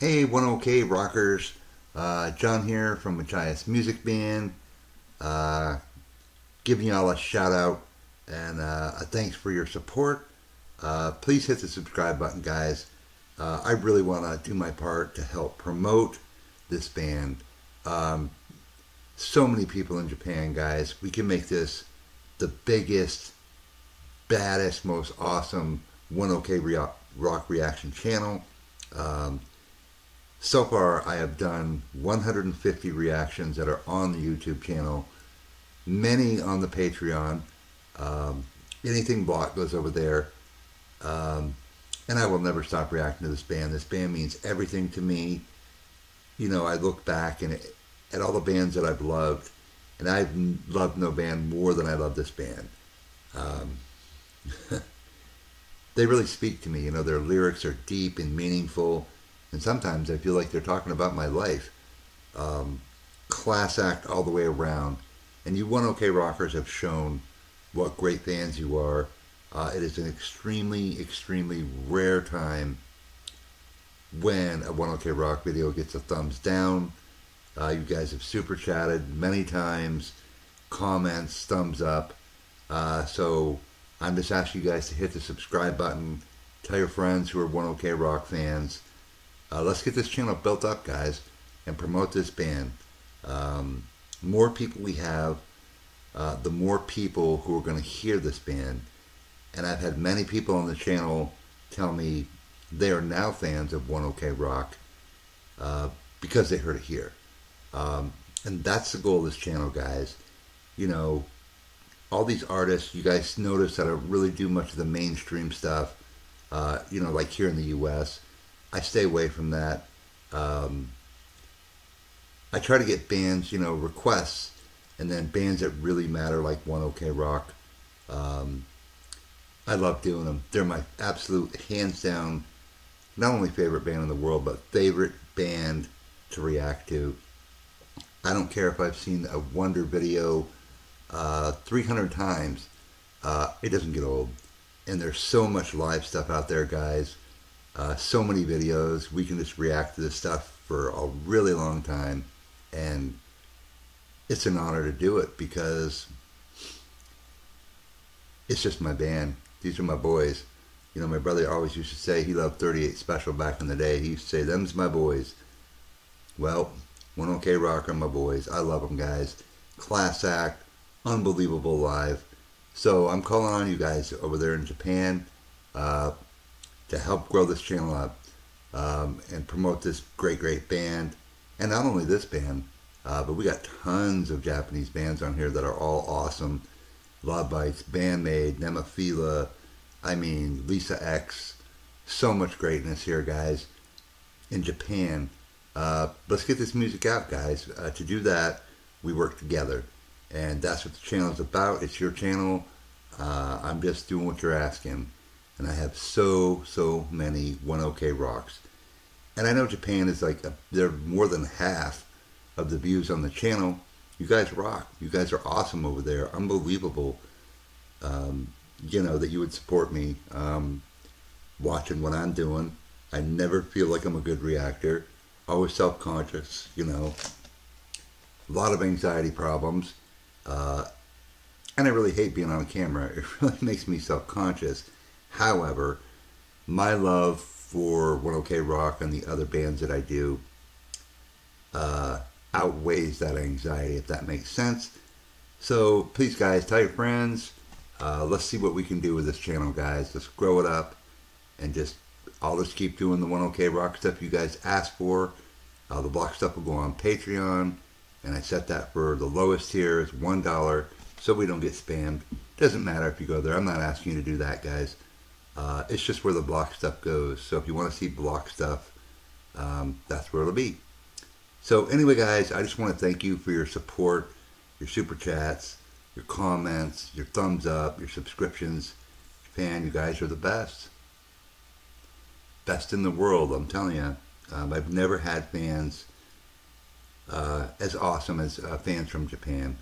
Hey, one OK rockers. Uh, John here from Machias Music Man. Uh, giving y'all a shout out and uh, a thanks for your support. Uh, please hit the subscribe button, guys. Uh, I really want to do my part to help promote this band. Um, so many people in Japan, guys. We can make this the biggest, baddest, most awesome one OK rock reaction channel. Um, so far, I have done 150 reactions that are on the YouTube channel, many on the Patreon. Um, anything blocked goes over there. Um, and I will never stop reacting to this band. This band means everything to me. You know, I look back and it, at all the bands that I've loved, and I've loved no band more than I love this band. Um, they really speak to me. You know, their lyrics are deep and meaningful and sometimes I feel like they're talking about my life. Um, class act all the way around. And you One OK Rockers have shown what great fans you are. Uh, it is an extremely, extremely rare time when a One OK Rock video gets a thumbs down. Uh, you guys have super chatted many times, comments, thumbs up. Uh, so I'm just asking you guys to hit the subscribe button. Tell your friends who are One OK Rock fans. Uh, let's get this channel built up, guys, and promote this band. Um, more people we have, uh, the more people who are going to hear this band. And I've had many people on the channel tell me they are now fans of One OK Rock uh, because they heard it here. Um, and that's the goal of this channel, guys. You know, all these artists, you guys notice that I really do much of the mainstream stuff, uh, you know, like here in the U.S. I stay away from that. Um, I try to get bands, you know, requests, and then bands that really matter, like One OK Rock. Um, I love doing them. They're my absolute, hands down, not only favorite band in the world, but favorite band to react to. I don't care if I've seen a Wonder video uh, 300 times. Uh, it doesn't get old. And there's so much live stuff out there, guys uh, so many videos. We can just react to this stuff for a really long time. And it's an honor to do it because it's just my band. These are my boys. You know, my brother always used to say he loved 38 Special back in the day. He used to say, them's my boys. Well, One OK Rock are my boys. I love them, guys. Class act, unbelievable live. So I'm calling on you guys over there in Japan. Uh, to help grow this channel up um, and promote this great, great band. And not only this band, uh, but we got tons of Japanese bands on here that are all awesome. Love Bites, Band-Maid, Nemophila, I mean, Lisa X. So much greatness here, guys, in Japan. Uh, let's get this music out, guys. Uh, to do that, we work together. And that's what the channel is about. It's your channel. Uh, I'm just doing what you're asking and I have so, so many One OK Rocks. And I know Japan is like, a, they're more than half of the views on the channel. You guys rock. You guys are awesome over there. Unbelievable, um, you know, that you would support me um, watching what I'm doing. I never feel like I'm a good reactor. Always self-conscious, you know. A lot of anxiety problems. Uh, and I really hate being on camera. It really makes me self-conscious. However, my love for One OK Rock and the other bands that I do uh, outweighs that anxiety, if that makes sense. So please, guys, tell your friends. Uh, let's see what we can do with this channel, guys. Let's grow it up and just, I'll just keep doing the One OK Rock stuff you guys ask for. Uh, the block stuff will go on Patreon, and I set that for the lowest tier is $1 so we don't get spammed. Doesn't matter if you go there. I'm not asking you to do that, guys. Uh, it's just where the block stuff goes. So if you want to see block stuff, um, that's where it'll be. So anyway, guys, I just want to thank you for your support, your super chats, your comments, your thumbs up, your subscriptions. Japan, you guys are the best. Best in the world, I'm telling you. Um, I've never had fans uh, as awesome as uh, fans from Japan.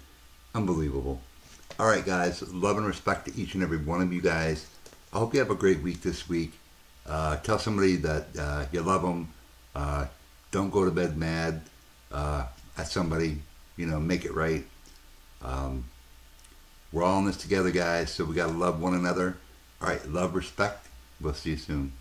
Unbelievable. All right, guys. Love and respect to each and every one of you guys. I hope you have a great week this week. Uh, tell somebody that uh, you love them. Uh, don't go to bed mad uh, at somebody. You know, make it right. Um, we're all in this together, guys. So we gotta love one another. All right, love, respect. We'll see you soon.